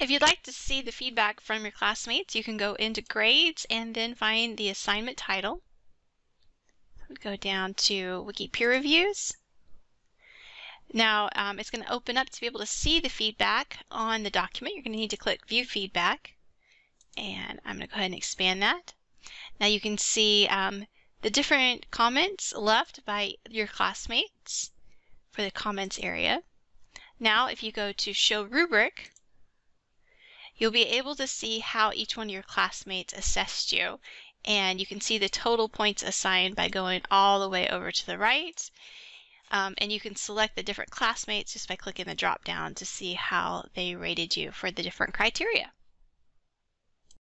If you'd like to see the feedback from your classmates, you can go into grades and then find the assignment title. Go down to Wiki Peer Reviews. Now um, it's going to open up to be able to see the feedback on the document. You're going to need to click View Feedback. And I'm going to go ahead and expand that. Now you can see um, the different comments left by your classmates for the comments area. Now if you go to Show Rubric, you'll be able to see how each one of your classmates assessed you. And you can see the total points assigned by going all the way over to the right. Um, and you can select the different classmates just by clicking the drop down to see how they rated you for the different criteria.